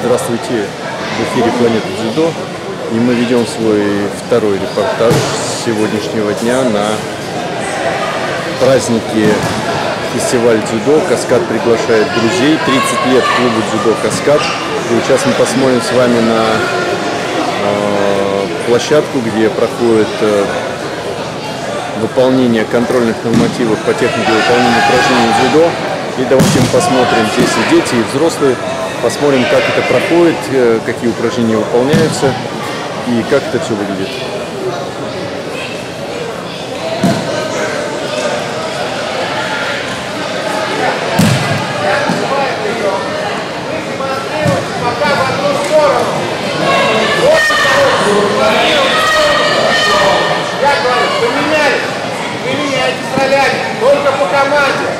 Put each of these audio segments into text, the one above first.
Здравствуйте, в эфире «Планета Дзюдо». И мы ведем свой второй репортаж сегодняшнего дня на празднике фестиваль дзюдо. Каскад приглашает друзей. 30 лет клубу дзюдо Каскад. И сейчас мы посмотрим с вами на э, площадку, где проходит э, выполнение контрольных нормативов по технике выполнения упражнений дзюдо. И давайте мы посмотрим, здесь и дети, и взрослые. Посмотрим, как это проходит, э, какие упражнения выполняются и как это все выглядит. Поменялись, ролями, только по команде.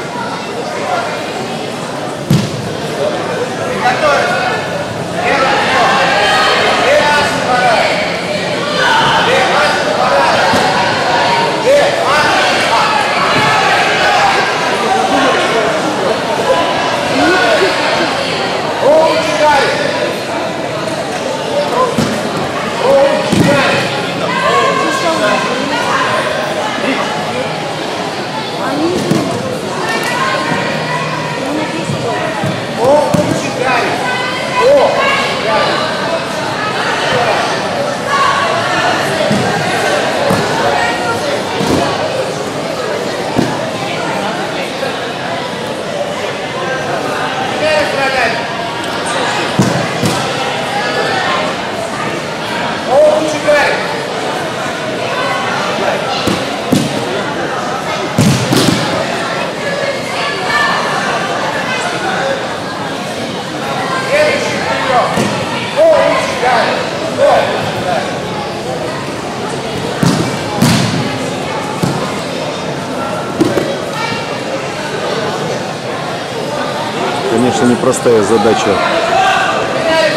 Конечно, непростая задача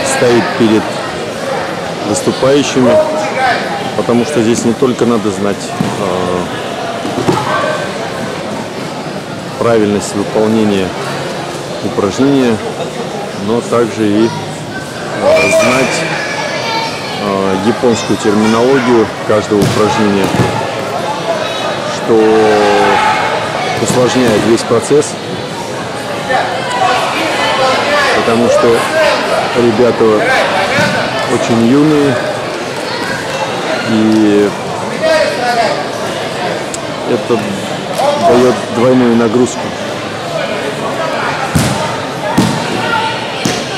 стоит перед выступающими, потому что здесь не только надо знать э, правильность выполнения упражнения, но также и э, знать э, японскую терминологию каждого упражнения, что усложняет весь процесс, потому что ребята очень юные и это дает двойную нагрузку.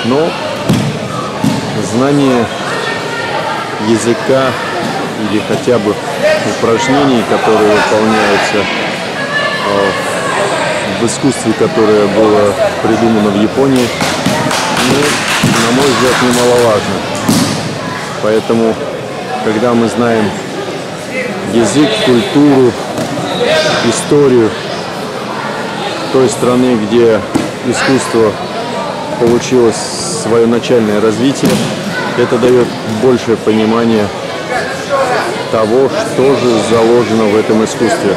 Но знание языка или хотя бы упражнений, которые выполняются э, в искусстве, которое было придумано в Японии, ну, на мой взгляд, немаловажно. Поэтому, когда мы знаем язык, культуру, историю той страны, где искусство получило свое начальное развитие, это дает большее понимание того, что же заложено в этом искусстве.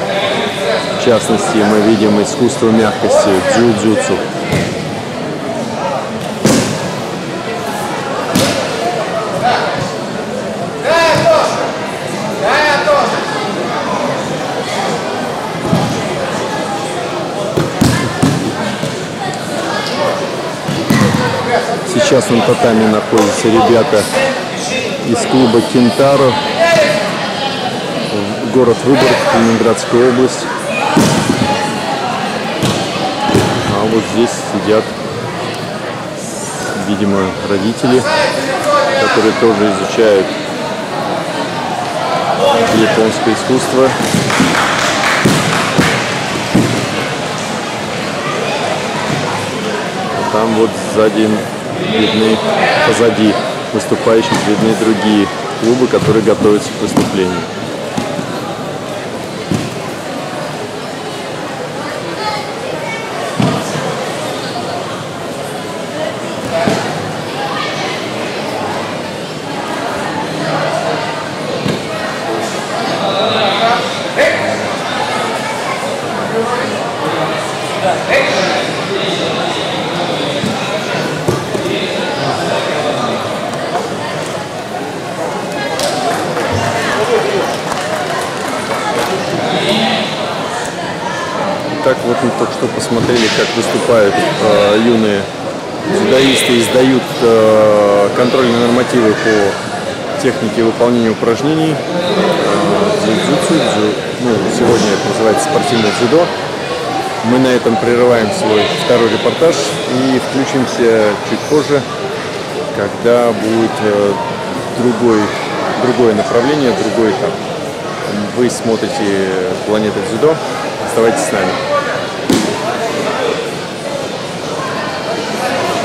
В частности, мы видим искусство мягкости, дзюдзюцу. Сейчас на татами находятся ребята из клуба Кентаро, город Выборг, Ленинградская область. А вот здесь сидят, видимо, родители, которые тоже изучают японское искусство. Там вот сзади видны, позади выступающих видны другие клубы, которые готовятся к выступлению. Итак, вот мы только что посмотрели, как выступают э, юные дзюдоисты и сдают э, контрольные нормативы по технике выполнения упражнений. Э, дзю, ну, сегодня это называется спортивное дзюдо. Мы на этом прерываем свой второй репортаж и включимся чуть позже, когда будет э, другой, другое направление, другой этап. Вы смотрите «Планета дзюдо». Оставайтесь с нами.